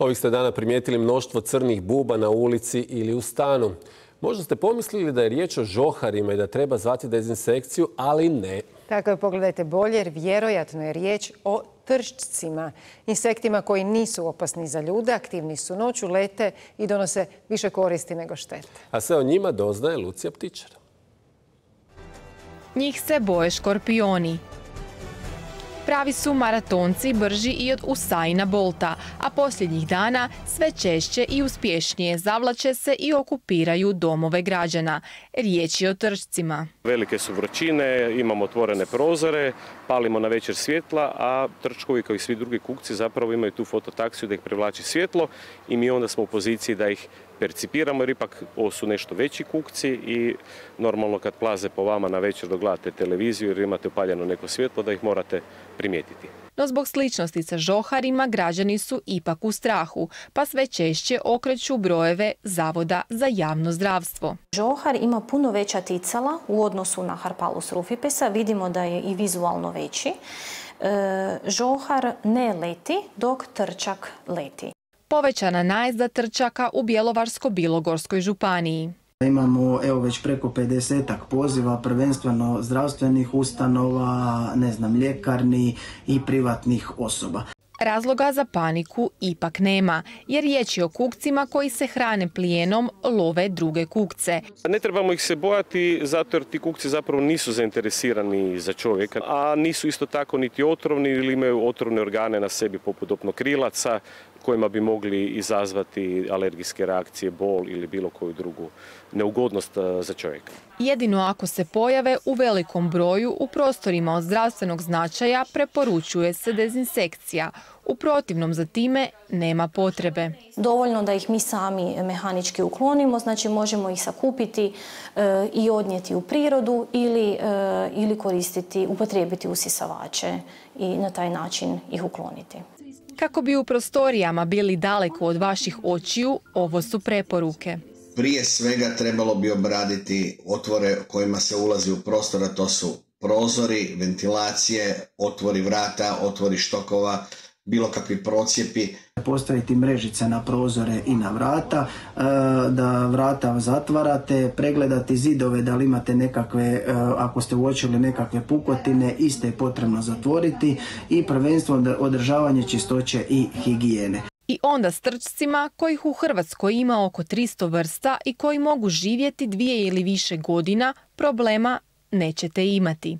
Ovih ste dana primijetili mnoštvo crnih buba na ulici ili u stanu. Možda ste pomislili da je riječ o žoharima i da treba zvati dezinsekciju, ali ne. Tako je, pogledajte bolje jer vjerojatno je riječ o tršćcima, insektima koji nisu opasni za ljude, aktivni su noću, lete i donose više koristi nego štete. A sve o njima doznaje Lucija Ptičar. Njih se boje škorpioni. Pravi su maratonci brži i od Usaina Bolta, a posljednjih dana sve češće i uspješnije zavlače se i okupiraju domove građana. Riječ je o trčcima. Velike su vrućine, imamo otvorene prozore, palimo na večer svjetla, a trčkovi kao i svi drugi kukci zapravo imaju tu fototaksiju da ih privlači svjetlo i mi onda smo u poziciji da ih percipiramo jer ipak ovo su nešto veći kukci i normalno kad plaze po vama na večer dok gledate televiziju jer imate upaljeno neko svjetlo da ih morate primijetiti. No zbog sličnosti sa žoharima građani su ipak u strahu, pa sve češće okreću brojeve Zavoda za javno zdravstvo. Žohar ima puno veća ticala u odnosu na Harpalus rufipesa, vidimo da je i vizualno veći. E, žohar ne leti dok trčak leti povećana najezda trčaka u Bjelovarsko-Bilogorskoj županiji. Imamo evo već preko 50 poziva, prvenstveno zdravstvenih ustanova, ne znam, ljekarni i privatnih osoba. Razloga za paniku ipak nema, jer riječ je o kukcima koji se hrane plijenom, love druge kukce. Ne trebamo ih se bojati zato jer ti kukci zapravo nisu zainteresirani za čovjeka, a nisu isto tako niti otrovni ili imaju otrovne organe na sebi poput opnokrilaca kojima bi mogli izazvati alergijske reakcije, bol ili bilo koju drugu neugodnost za čovjeka. Jedino ako se pojave u velikom broju u prostorima od zdravstvenog značaja preporučuje se dezinsekcija. U protivnom za time nema potrebe. Dovoljno da ih mi sami mehanički uklonimo, znači možemo ih sakupiti e, i odnijeti u prirodu ili, e, ili koristiti, upotrijebiti usisavače i na taj način ih ukloniti. Kako bi u prostorijama bili daleko od vaših očiju, ovo su preporuke. Prije svega trebalo bi obraditi otvore kojima se ulazi u prostor, a to su prozori, ventilacije, otvori vrata, otvori štokova, bilo kakvi procijepi. Postaviti mrežice na prozore i na vrata, e, da vrata zatvarate, pregledati zidove da li imate nekakve, e, ako ste uočili nekakve pukotine, iste je potrebno zatvoriti i prvenstveno održavanje čistoće i higijene. I onda s trčcima kojih u Hrvatskoj ima oko 300 vrsta i koji mogu živjeti dvije ili više godina, problema nećete imati.